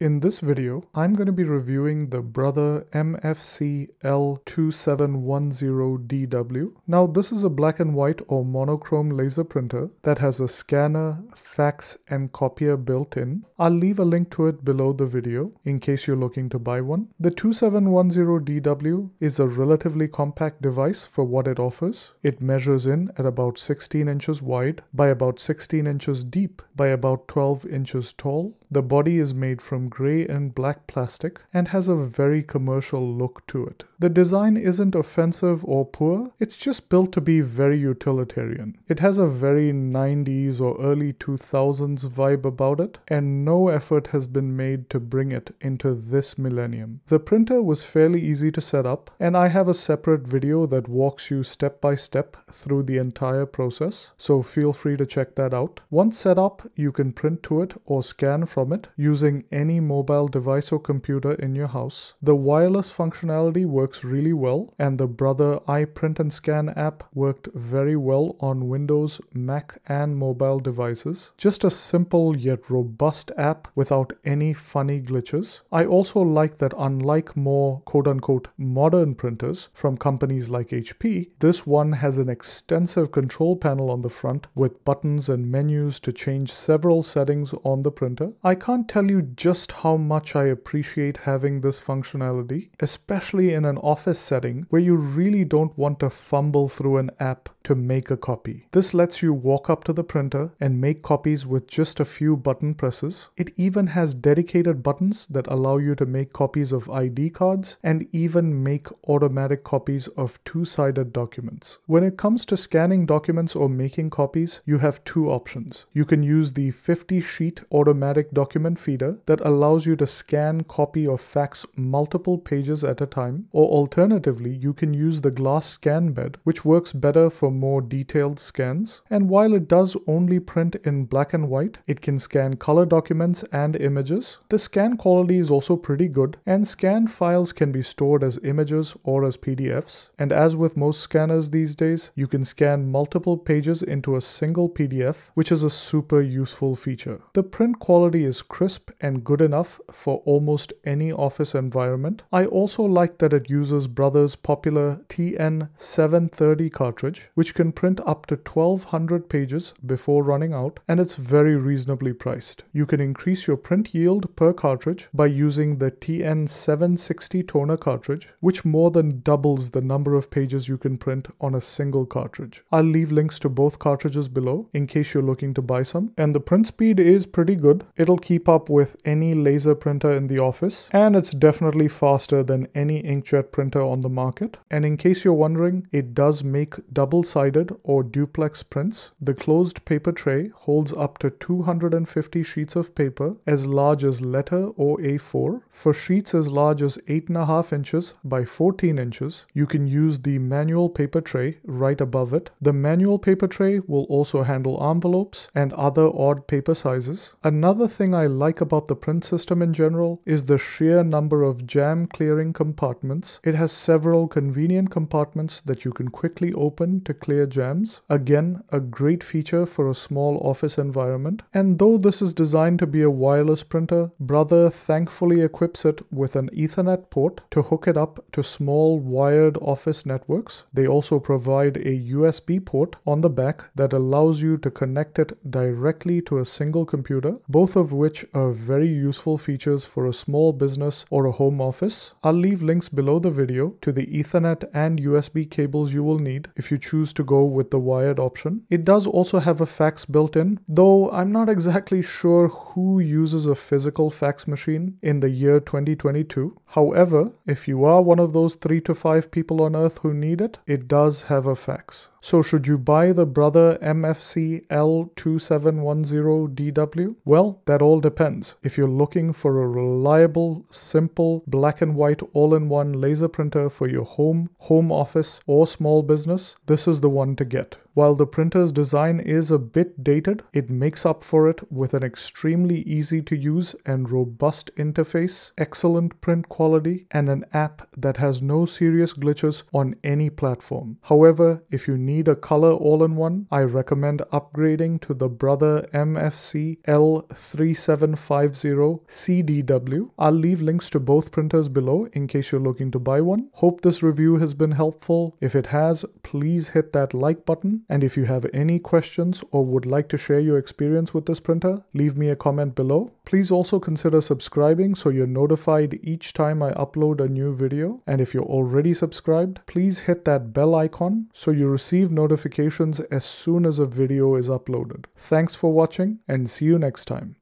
In this video, I'm going to be reviewing the Brother MFC L2710DW. Now, this is a black and white or monochrome laser printer that has a scanner, fax, and copier built in. I'll leave a link to it below the video in case you're looking to buy one. The 2710DW is a relatively compact device for what it offers. It measures in at about 16 inches wide by about 16 inches deep by about 12 inches tall. The body is made from grey and black plastic and has a very commercial look to it. The design isn't offensive or poor, it's just built to be very utilitarian. It has a very 90s or early 2000s vibe about it, and no effort has been made to bring it into this millennium. The printer was fairly easy to set up, and I have a separate video that walks you step by step through the entire process, so feel free to check that out. Once set up, you can print to it or scan from it using any mobile device or computer in your house. The wireless functionality works really well, and the Brother iPrint and Scan app worked very well on Windows, Mac, and mobile devices. Just a simple yet robust app without any funny glitches. I also like that unlike more quote unquote modern printers from companies like HP, this one has an extensive control panel on the front with buttons and menus to change several settings on the printer. I can't tell you just just how much I appreciate having this functionality, especially in an office setting where you really don't want to fumble through an app to make a copy. This lets you walk up to the printer and make copies with just a few button presses. It even has dedicated buttons that allow you to make copies of ID cards and even make automatic copies of two-sided documents. When it comes to scanning documents or making copies, you have two options. You can use the 50 sheet automatic document feeder that allows you to scan, copy, or fax multiple pages at a time, or alternatively, you can use the glass scan bed, which works better for more detailed scans. And while it does only print in black and white, it can scan color documents and images. The scan quality is also pretty good, and scanned files can be stored as images or as PDFs. And as with most scanners these days, you can scan multiple pages into a single PDF, which is a super useful feature. The print quality is crisp and good enough for almost any office environment. I also like that it uses Brother's popular TN730 cartridge, which can print up to 1200 pages before running out, and it's very reasonably priced. You can increase your print yield per cartridge by using the TN760 toner cartridge, which more than doubles the number of pages you can print on a single cartridge. I'll leave links to both cartridges below in case you're looking to buy some. And the print speed is pretty good. It'll keep up with any laser printer in the office, and it's definitely faster than any inkjet printer on the market. And in case you're wondering, it does make double sided or duplex prints, the closed paper tray holds up to 250 sheets of paper as large as letter or A4. For sheets as large as 8.5 inches by 14 inches, you can use the manual paper tray right above it. The manual paper tray will also handle envelopes and other odd paper sizes. Another thing I like about the print system in general is the sheer number of jam clearing compartments. It has several convenient compartments that you can quickly open to clear jams. Again, a great feature for a small office environment. And though this is designed to be a wireless printer, Brother thankfully equips it with an Ethernet port to hook it up to small wired office networks. They also provide a USB port on the back that allows you to connect it directly to a single computer, both of which are very useful features for a small business or a home office. I'll leave links below the video to the Ethernet and USB cables you will need if you choose to go with the wired option. It does also have a fax built in, though I'm not exactly sure who uses a physical fax machine in the year 2022. However, if you are one of those 3 to 5 people on earth who need it, it does have a fax. So should you buy the Brother MFC L2710DW? Well, that all depends. If you're looking for a reliable, simple, black and white all-in-one laser printer for your home, home office, or small business, this is the one to get. While the printer's design is a bit dated, it makes up for it with an extremely easy to use and robust interface, excellent print quality, and an app that has no serious glitches on any platform. However, if you need need a color all-in-one, I recommend upgrading to the Brother MFC L3750 CDW. I'll leave links to both printers below in case you're looking to buy one. Hope this review has been helpful. If it has, please hit that like button. And if you have any questions or would like to share your experience with this printer, leave me a comment below. Please also consider subscribing so you're notified each time I upload a new video. And if you're already subscribed, please hit that bell icon so you receive notifications as soon as a video is uploaded. Thanks for watching and see you next time.